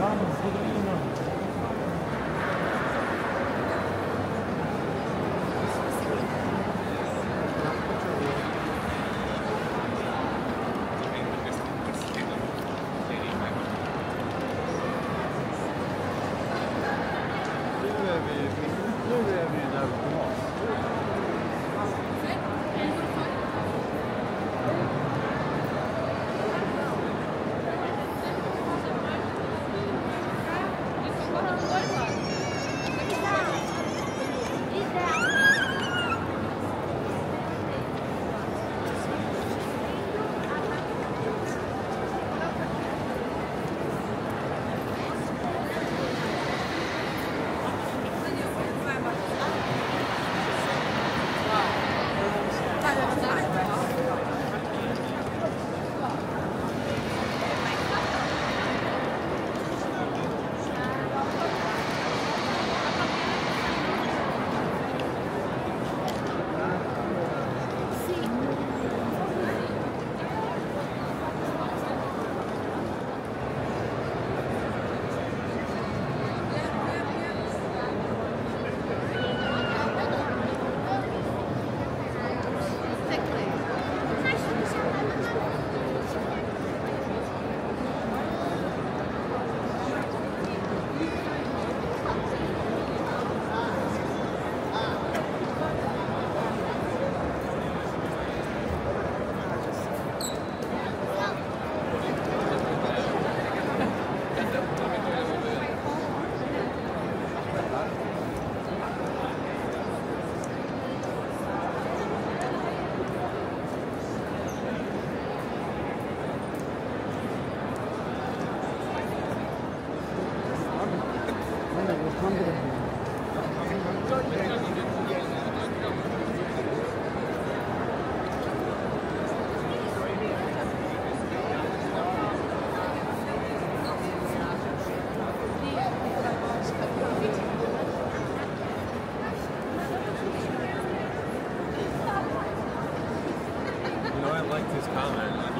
Vamos, Rodrigo, mano. comment.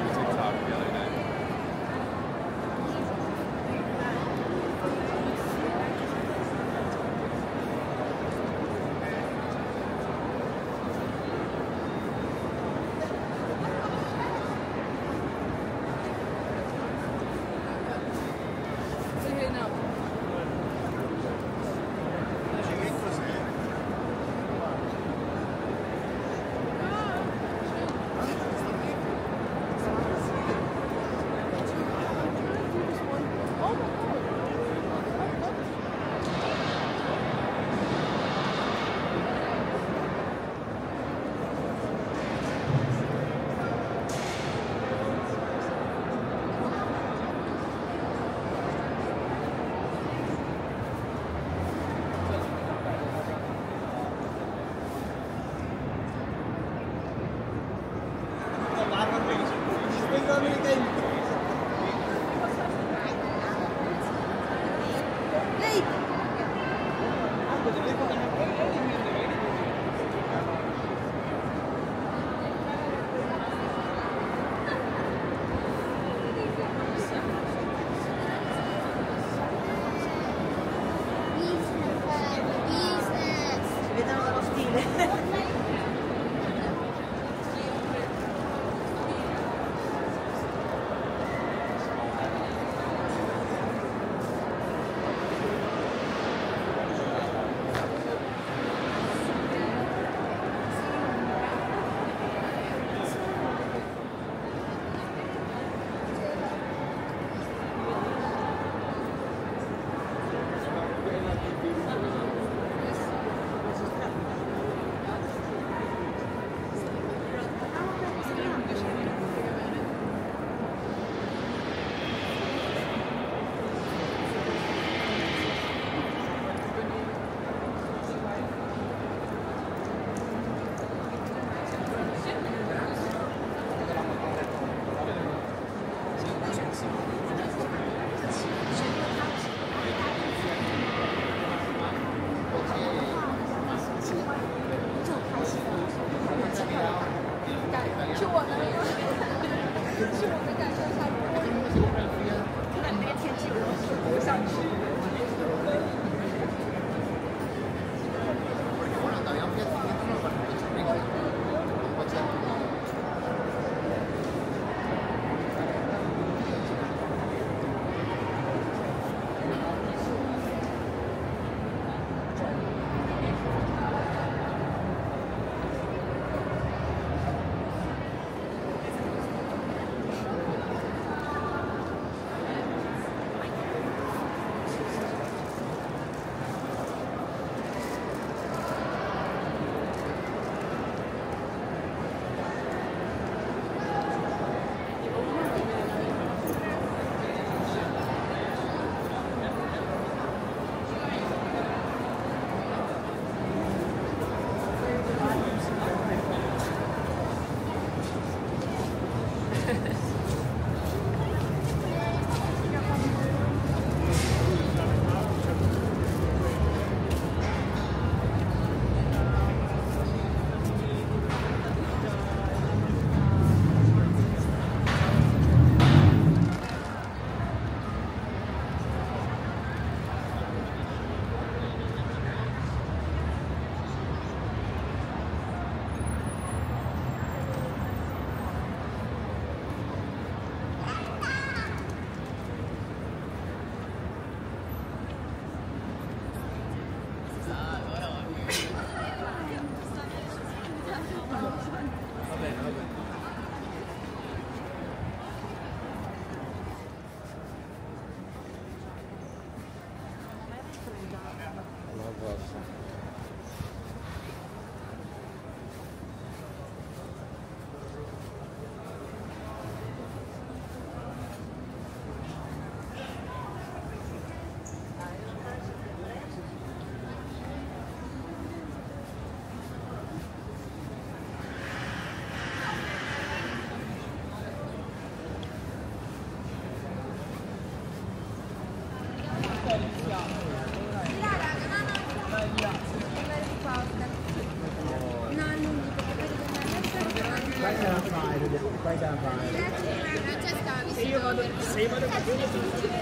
Se io vado, se io vado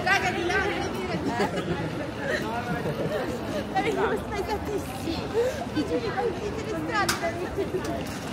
Raga di là, non è vero. spaesatissimi. Dici che fai finite le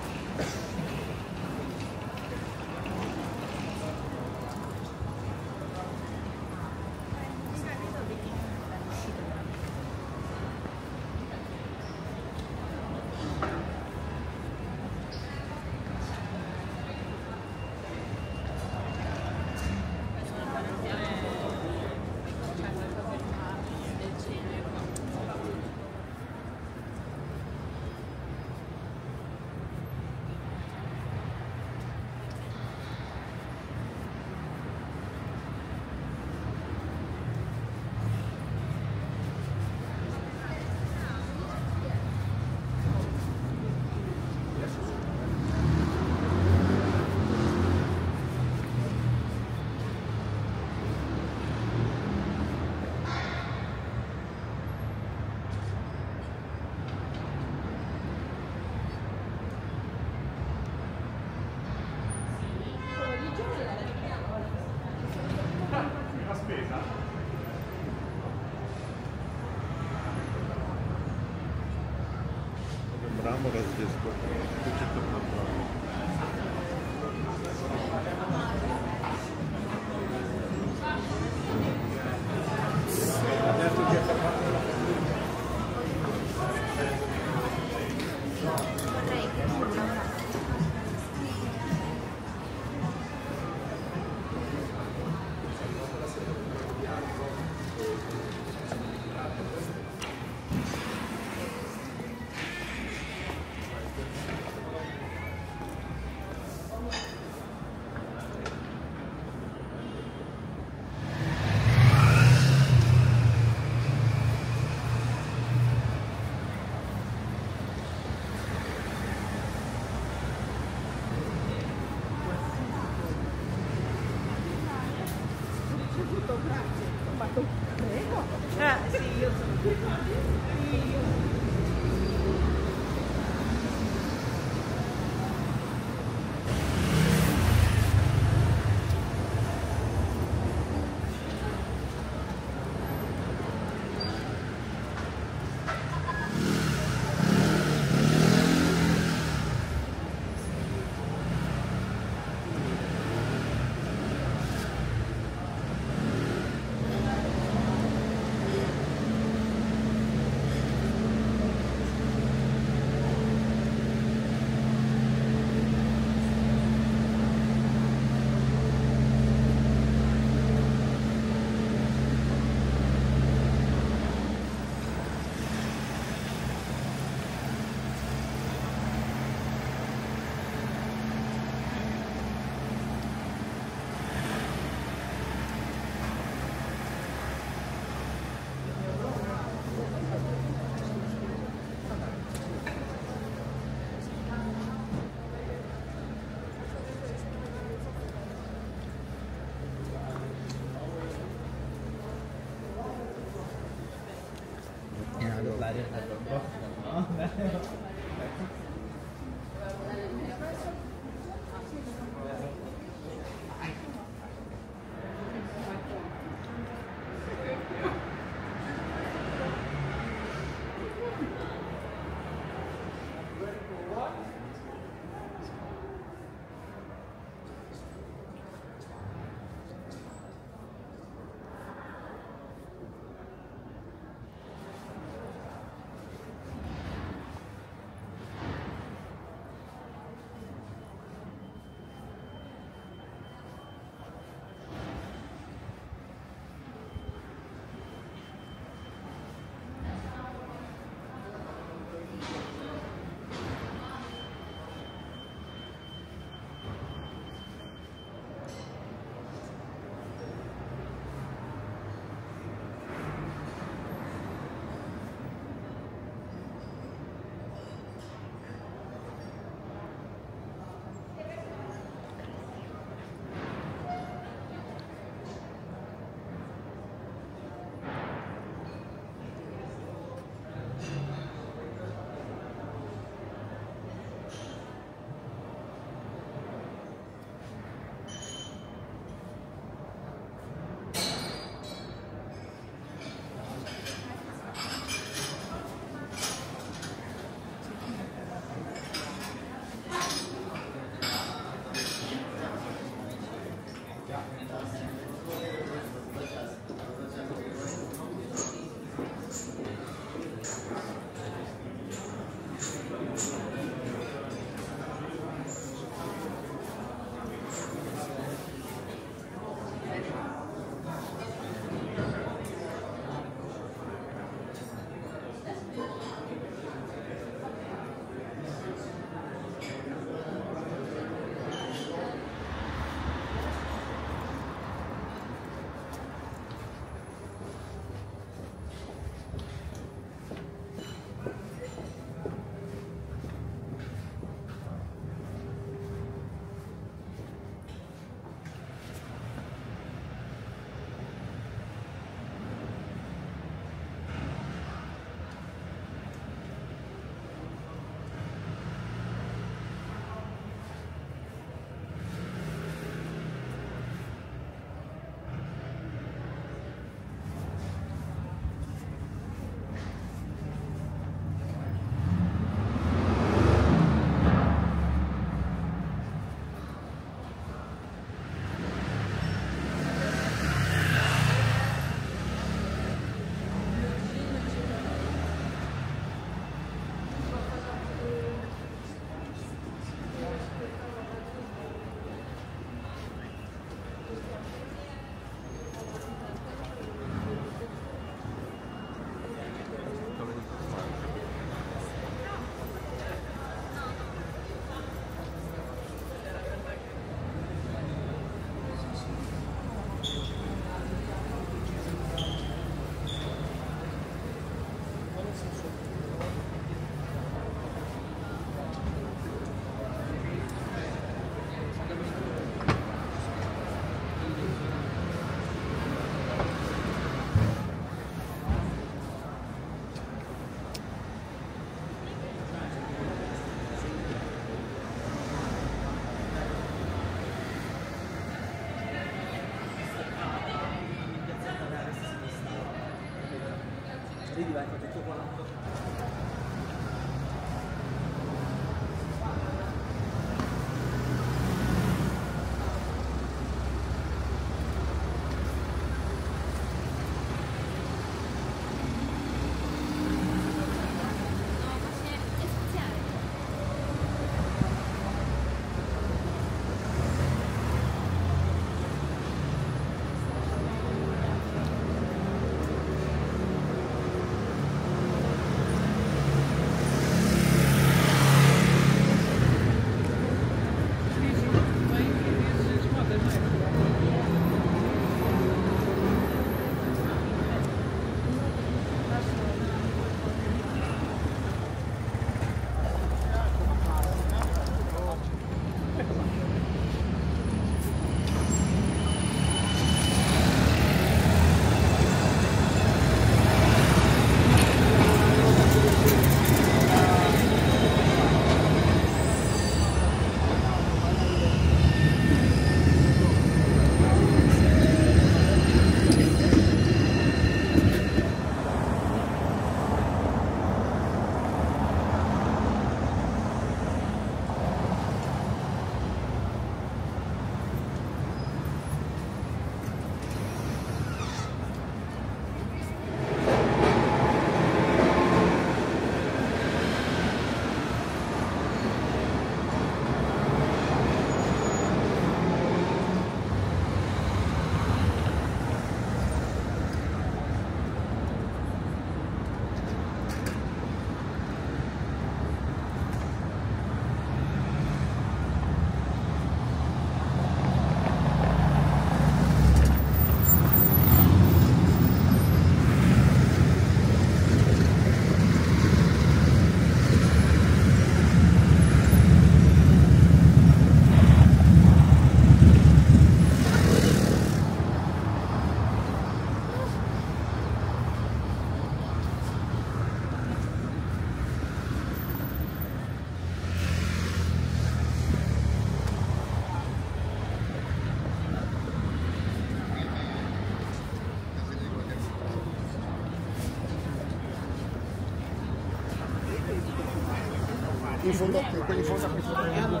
volta aqui, quando volta aqui. Ela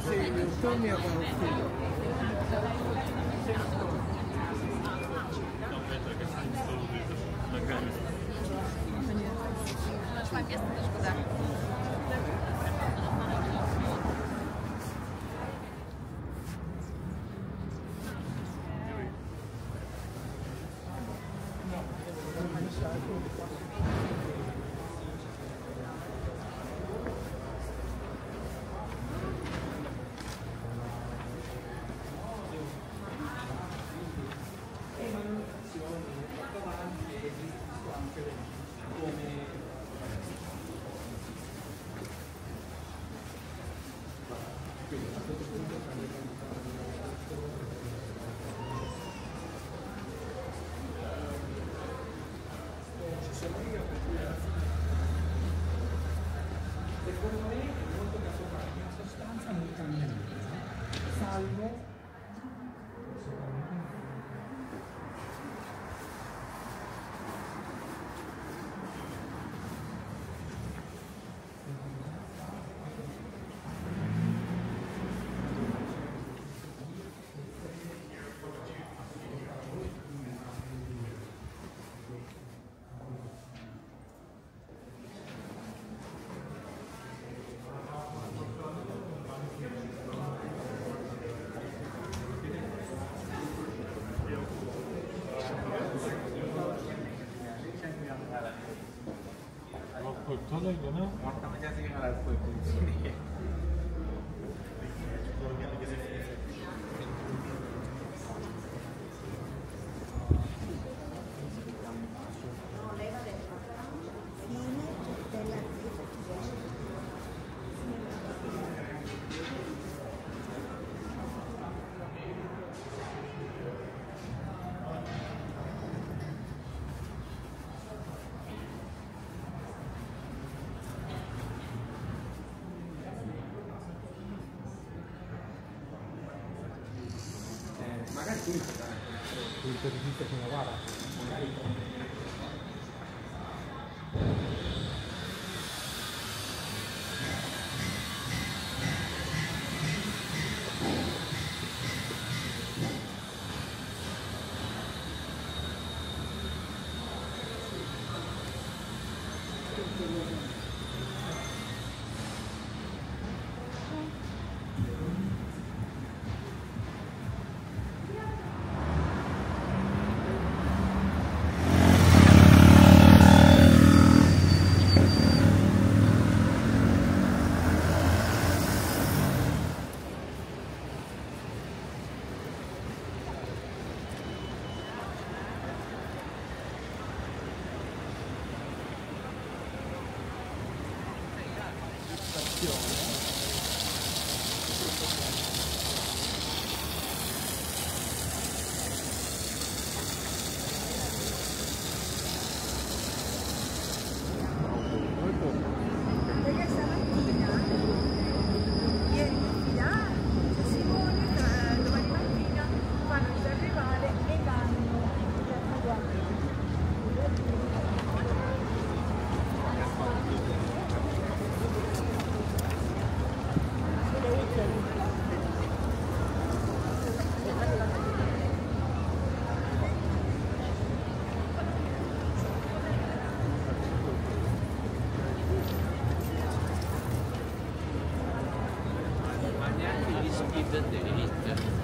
que... eu também agora. जाएँगे ना tu il terrificio che guarda, magari Perché 全然いリース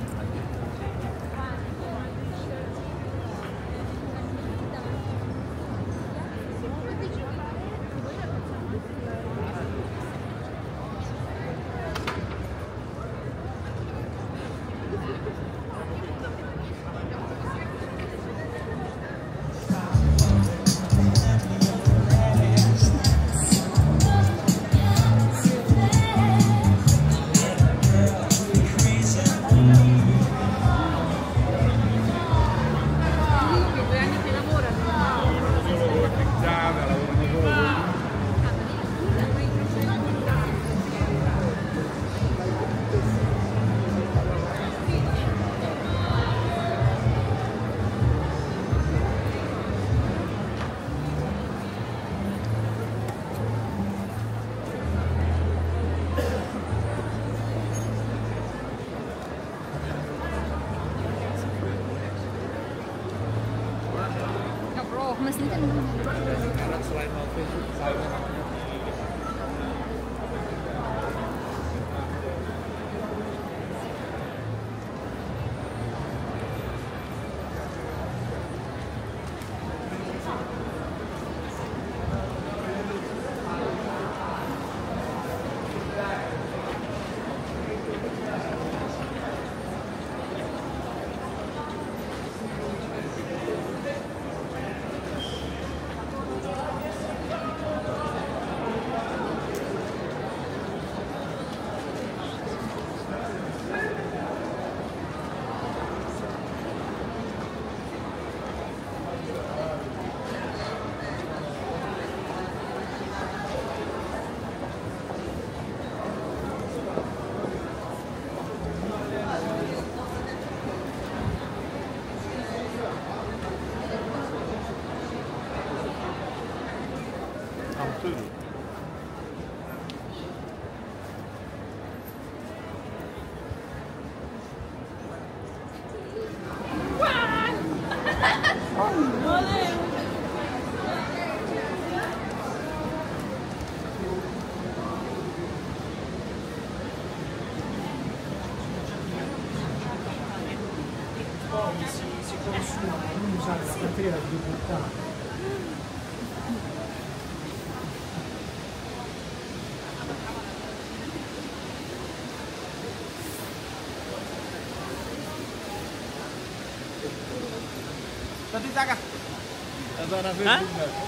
Mas ini kan selain 咋滴咋个？咋咋咋？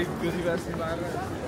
inclusive a.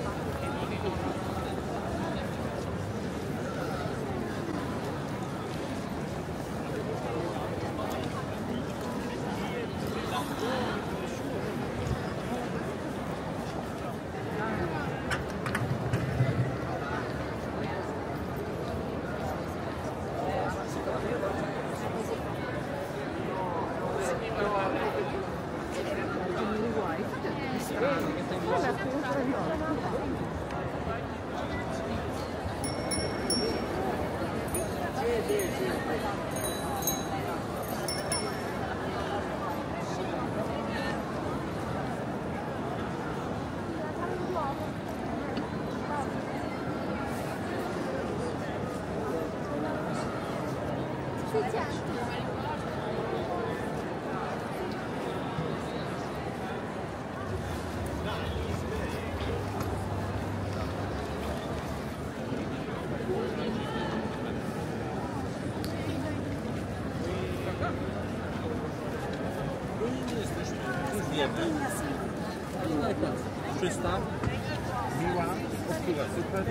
Czysta, miła, obsługa super.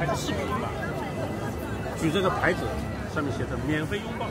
拍个视频吧举这个牌子，上面写着“免费拥抱”。